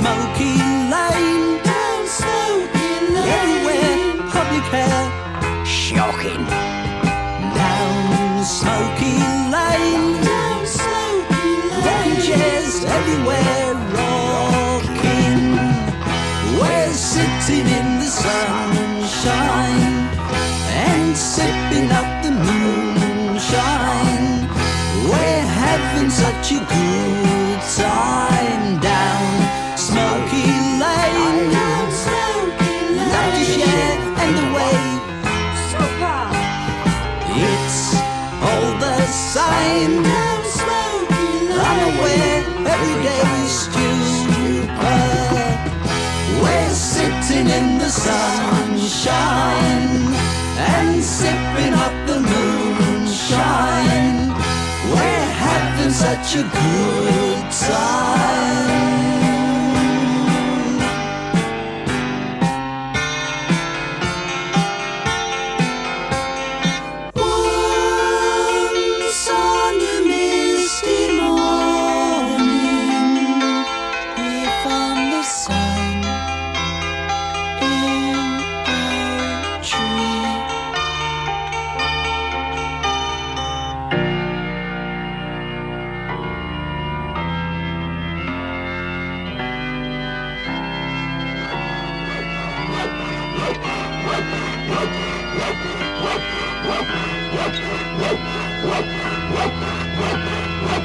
smoky lane. Down smoky lane. Everywhere public hair. Shocking. Down smoky lane. Down smoky lane. Rocking chairs everywhere. Rocking. We're sitting in the sunshine and sipping up the moonshine. We're having such a good rain. Unaware, every day's stupid. We're sitting in the sunshine and sipping up the moonshine. We're having such a good time. from the sun in our tree.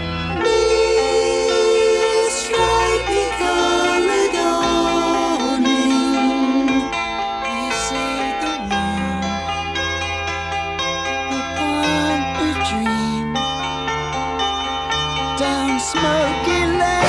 down smoky lane.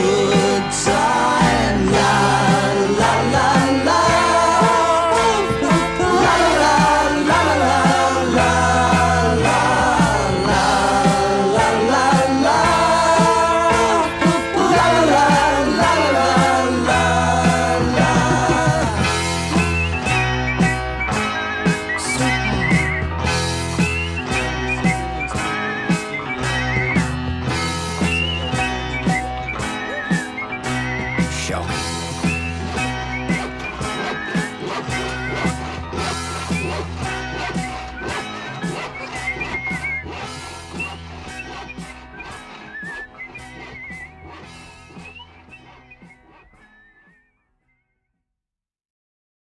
good.